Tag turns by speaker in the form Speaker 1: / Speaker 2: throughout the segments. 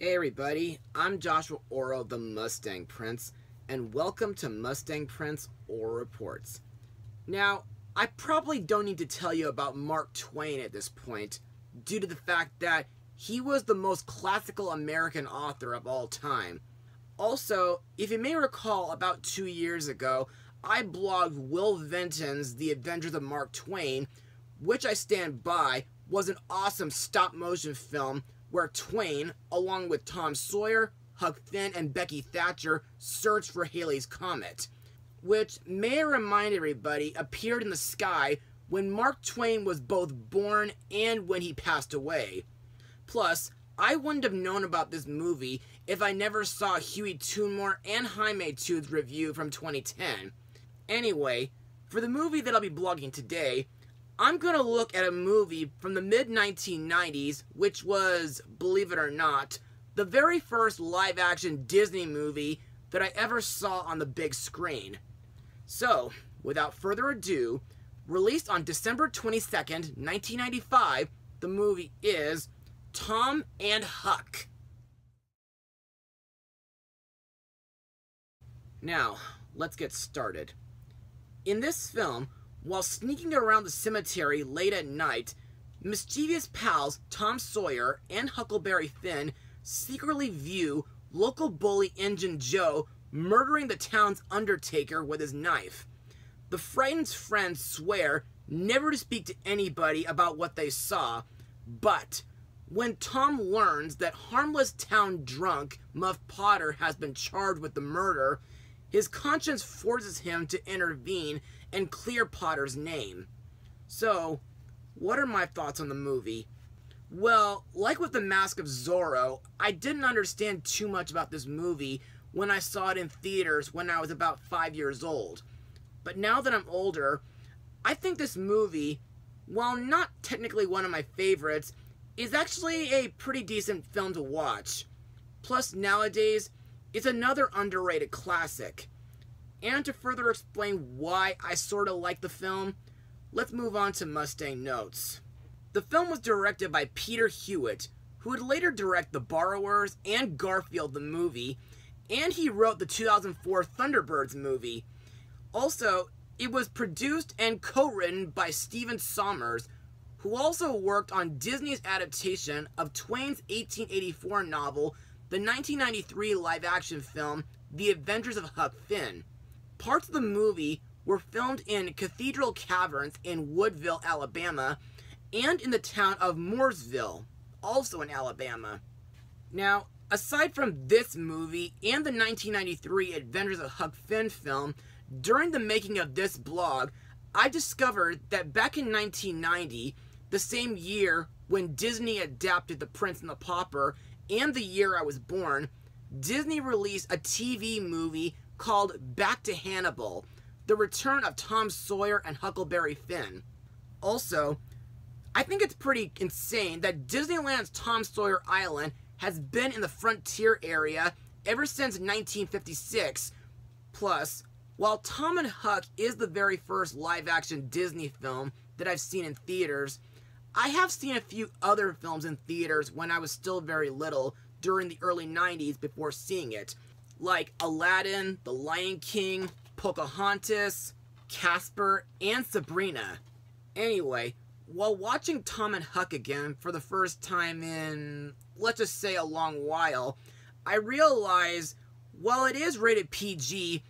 Speaker 1: Hey everybody, I'm Joshua Orro, the Mustang Prince, and welcome to Mustang Prince Orro Reports. Now, I probably don't need to tell you about Mark Twain at this point, due to the fact that he was the most classical American author of all time. Also, if you may recall, about two years ago, I blogged Will Vinton's The Adventures of Mark Twain, which I stand by was an awesome stop motion film where Twain, along with Tom Sawyer, Huck Finn, and Becky Thatcher, searched for Halley's Comet, which, may remind everybody, appeared in the sky when Mark Twain was both born and when he passed away. Plus, I wouldn't have known about this movie if I never saw Huey Toonmore and Jaime Tooth's review from 2010. Anyway, for the movie that I'll be blogging today, I'm going to look at a movie from the mid 1990s, which was, believe it or not, the very first live action Disney movie that I ever saw on the big screen. So, without further ado, released on December 22nd, 1995, the movie is Tom and Huck. Now, let's get started. In this film, while sneaking around the cemetery late at night, mischievous pals Tom Sawyer and Huckleberry Finn secretly view local bully Injun Joe murdering the town's undertaker with his knife. The frightened friends swear never to speak to anybody about what they saw, but when Tom learns that harmless town drunk Muff Potter has been charged with the murder, his conscience forces him to intervene and clear Potter's name. So, what are my thoughts on the movie? Well, like with The Mask of Zorro, I didn't understand too much about this movie when I saw it in theaters when I was about five years old. But now that I'm older, I think this movie, while not technically one of my favorites, is actually a pretty decent film to watch. Plus, nowadays, it's another underrated classic. And to further explain why I sort of like the film, let's move on to Mustang Notes. The film was directed by Peter Hewitt, who would later direct The Borrowers and Garfield the movie, and he wrote the 2004 Thunderbirds movie. Also, it was produced and co-written by Stephen Sommers, who also worked on Disney's adaptation of Twain's 1884 novel, the 1993 live-action film The Adventures of Huck Finn. Parts of the movie were filmed in Cathedral Caverns in Woodville, Alabama, and in the town of Mooresville, also in Alabama. Now, aside from this movie and the 1993 Adventures of Huck Finn film, during the making of this blog, I discovered that back in 1990, the same year when Disney adapted The Prince and the Pauper, and the year I was born, Disney released a TV movie called Back to Hannibal, The Return of Tom Sawyer and Huckleberry Finn. Also, I think it's pretty insane that Disneyland's Tom Sawyer Island has been in the frontier area ever since 1956. Plus, while Tom and Huck is the very first live-action Disney film that I've seen in theaters, I have seen a few other films in theaters when I was still very little during the early 90s before seeing it, like Aladdin, The Lion King, Pocahontas, Casper, and Sabrina. Anyway, while watching Tom and Huck again for the first time in, let's just say, a long while, I realized while it is rated PG,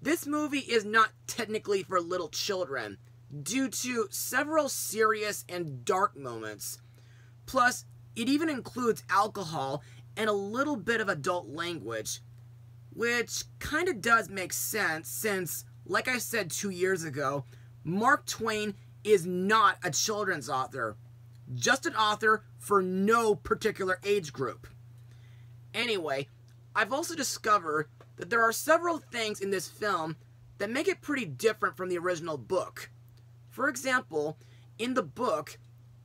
Speaker 1: this movie is not technically for little children due to several serious and dark moments. Plus, it even includes alcohol and a little bit of adult language, which kind of does make sense since, like I said two years ago, Mark Twain is not a children's author, just an author for no particular age group. Anyway, I've also discovered that there are several things in this film that make it pretty different from the original book. For example, in the book,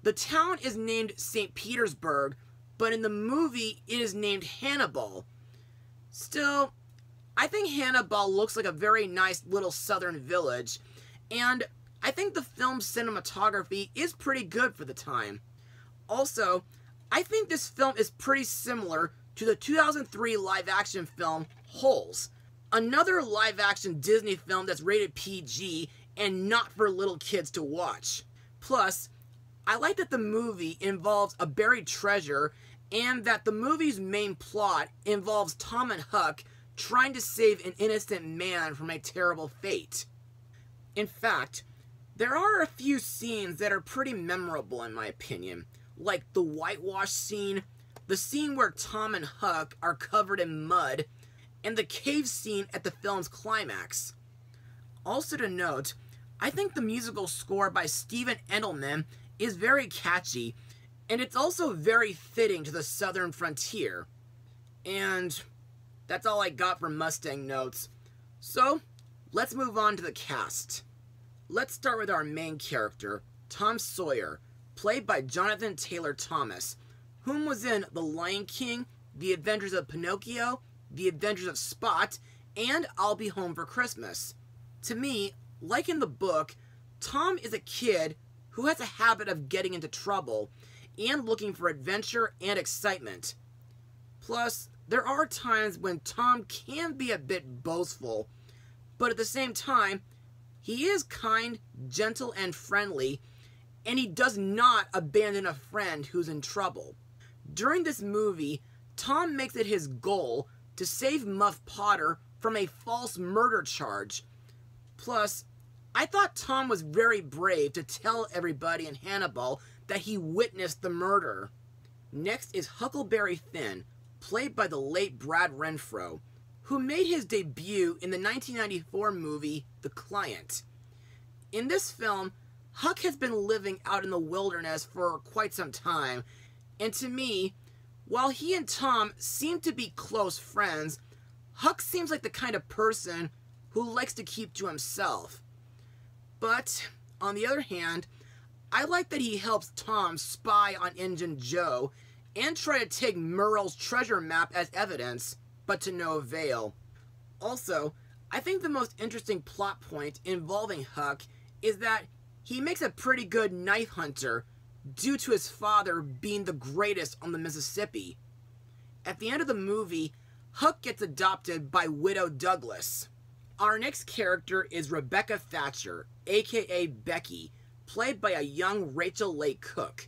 Speaker 1: the town is named St. Petersburg, but in the movie, it is named Hannibal. Still, I think Hannibal looks like a very nice little southern village, and I think the film's cinematography is pretty good for the time. Also, I think this film is pretty similar to the 2003 live action film Holes, another live action Disney film that's rated PG and not for little kids to watch. Plus, I like that the movie involves a buried treasure and that the movie's main plot involves Tom and Huck trying to save an innocent man from a terrible fate. In fact, there are a few scenes that are pretty memorable in my opinion, like the whitewash scene, the scene where Tom and Huck are covered in mud, and the cave scene at the film's climax. Also to note, I think the musical score by Stephen Endelman is very catchy, and it's also very fitting to the southern frontier. And that's all I got for Mustang notes. So, let's move on to the cast. Let's start with our main character, Tom Sawyer, played by Jonathan Taylor Thomas, whom was in The Lion King, The Adventures of Pinocchio, The Adventures of Spot, and I'll Be Home for Christmas. To me, like in the book, Tom is a kid who has a habit of getting into trouble and looking for adventure and excitement. Plus, there are times when Tom can be a bit boastful, but at the same time, he is kind, gentle, and friendly, and he does not abandon a friend who's in trouble. During this movie, Tom makes it his goal to save Muff Potter from a false murder charge. Plus, I thought Tom was very brave to tell everybody in Hannibal that he witnessed the murder. Next is Huckleberry Finn, played by the late Brad Renfro, who made his debut in the 1994 movie The Client. In this film, Huck has been living out in the wilderness for quite some time, and to me, while he and Tom seem to be close friends, Huck seems like the kind of person who likes to keep to himself. But, on the other hand, I like that he helps Tom spy on Injun Joe and try to take Murrel's treasure map as evidence, but to no avail. Also, I think the most interesting plot point involving Huck is that he makes a pretty good knife hunter due to his father being the greatest on the Mississippi. At the end of the movie, Huck gets adopted by Widow Douglas. Our next character is Rebecca Thatcher, aka Becky, played by a young Rachel Leigh Cook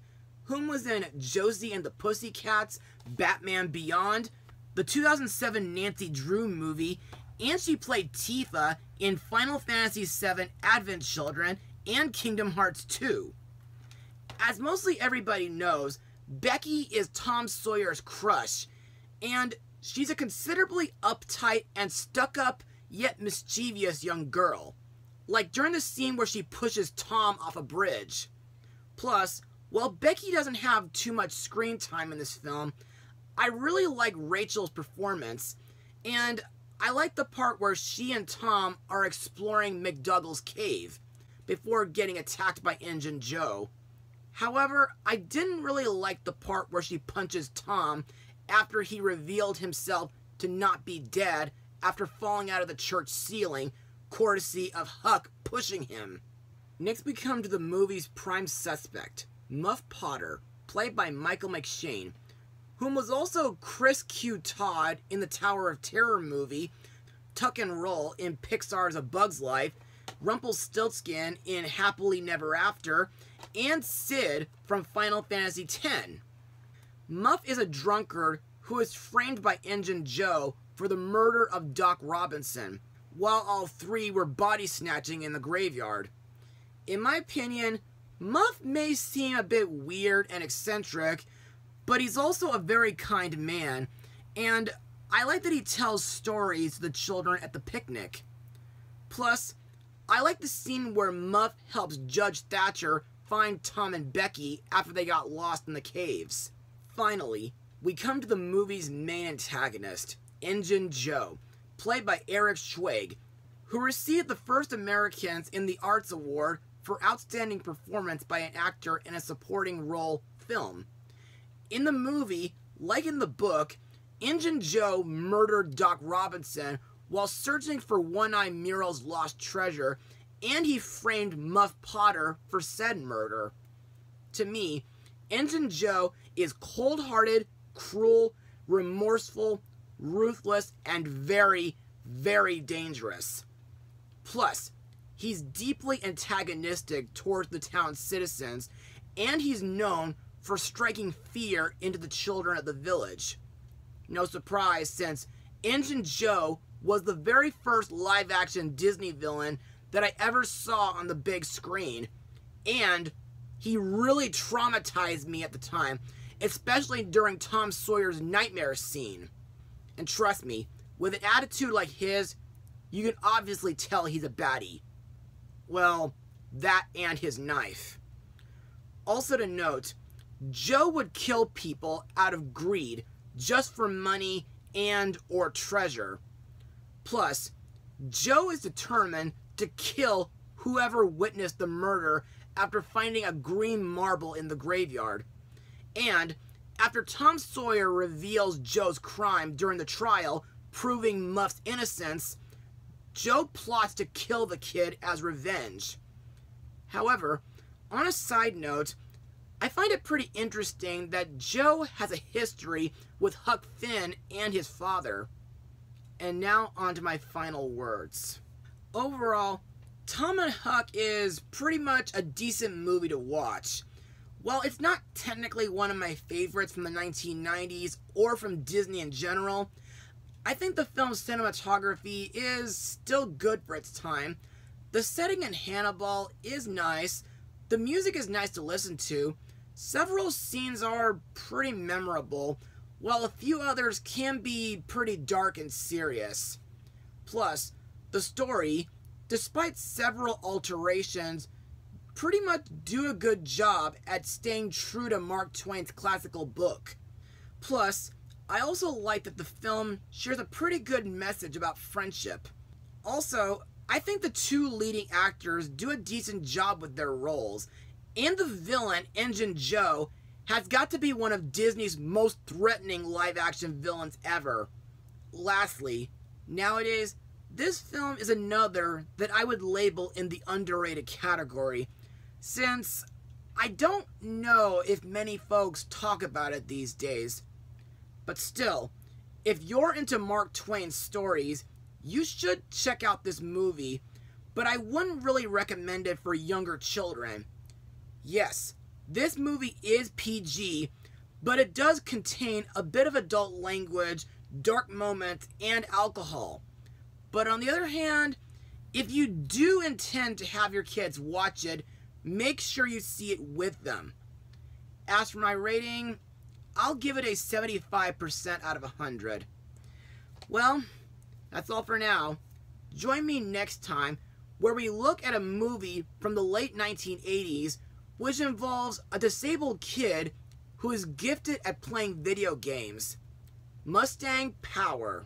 Speaker 1: whom was in Josie and the Pussycats, Batman Beyond, the 2007 Nancy Drew movie, and she played Tifa in Final Fantasy VII Advent Children and Kingdom Hearts 2. As mostly everybody knows, Becky is Tom Sawyer's crush, and she's a considerably uptight and stuck up yet mischievous young girl. Like during the scene where she pushes Tom off a bridge. Plus, while Becky doesn't have too much screen time in this film, I really like Rachel's performance, and I like the part where she and Tom are exploring McDougal's cave before getting attacked by Injun Joe. However, I didn't really like the part where she punches Tom after he revealed himself to not be dead after falling out of the church ceiling, courtesy of Huck pushing him. Next, we come to the movie's prime suspect, Muff Potter, played by Michael McShane, whom was also Chris Q. Todd in the Tower of Terror movie, Tuck and Roll in Pixar's A Bug's Life, Rumpelstiltskin in Happily Never After, and Cid from Final Fantasy X. Muff is a drunkard who is framed by Injun Joe for the murder of Doc Robinson, while all three were body snatching in the graveyard. In my opinion, Muff may seem a bit weird and eccentric, but he's also a very kind man, and I like that he tells stories to the children at the picnic. Plus, I like the scene where Muff helps Judge Thatcher find Tom and Becky after they got lost in the caves. Finally, we come to the movie's main antagonist, Injun Joe, played by Eric Schweig, who received the first Americans in the Arts Award for outstanding performance by an actor in a supporting role film. In the movie, like in the book, Injun Joe murdered Doc Robinson while searching for One Eye Murrel's lost treasure, and he framed Muff Potter for said murder. To me, Injun Joe is cold hearted, cruel, remorseful, ruthless, and very, very dangerous. Plus, he's deeply antagonistic towards the town's citizens, and he's known for striking fear into the children of the village. No surprise, since Injun Joe was the very first live action Disney villain that I ever saw on the big screen, and he really traumatized me at the time, especially during Tom Sawyer's nightmare scene. And trust me, with an attitude like his, you can obviously tell he's a baddie. Well, that and his knife. Also to note, Joe would kill people out of greed just for money and or treasure. Plus, Joe is determined to kill whoever witnessed the murder after finding a green marble in the graveyard. And after Tom Sawyer reveals Joe's crime during the trial, proving Muff's innocence, Joe plots to kill the kid as revenge. However, on a side note, I find it pretty interesting that Joe has a history with Huck Finn and his father. And now on to my final words. Overall, Tom and Huck is pretty much a decent movie to watch. While it's not technically one of my favorites from the 1990s or from Disney in general, I think the film's cinematography is still good for its time. The setting in Hannibal is nice, the music is nice to listen to, several scenes are pretty memorable, while a few others can be pretty dark and serious. Plus, the story, despite several alterations, pretty much do a good job at staying true to Mark Twain's classical book. Plus, I also like that the film shares a pretty good message about friendship. Also, I think the two leading actors do a decent job with their roles, and the villain, Injun Joe, has got to be one of Disney's most threatening live action villains ever. Lastly, nowadays, this film is another that I would label in the underrated category, since I don't know if many folks talk about it these days. But still, if you're into Mark Twain's stories, you should check out this movie, but I wouldn't really recommend it for younger children. Yes, this movie is PG, but it does contain a bit of adult language, dark moments, and alcohol. But on the other hand, if you do intend to have your kids watch it, make sure you see it with them. As for my rating, I'll give it a 75% out of 100. Well, that's all for now. Join me next time where we look at a movie from the late 1980s which involves a disabled kid who is gifted at playing video games. Mustang Power.